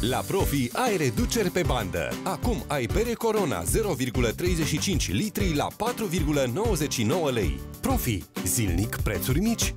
La Profi ai reduceri pe bandă. Acum ai bere Corona 0,35 litri la 4,99 lei. Profi. Zilnic prețuri mici.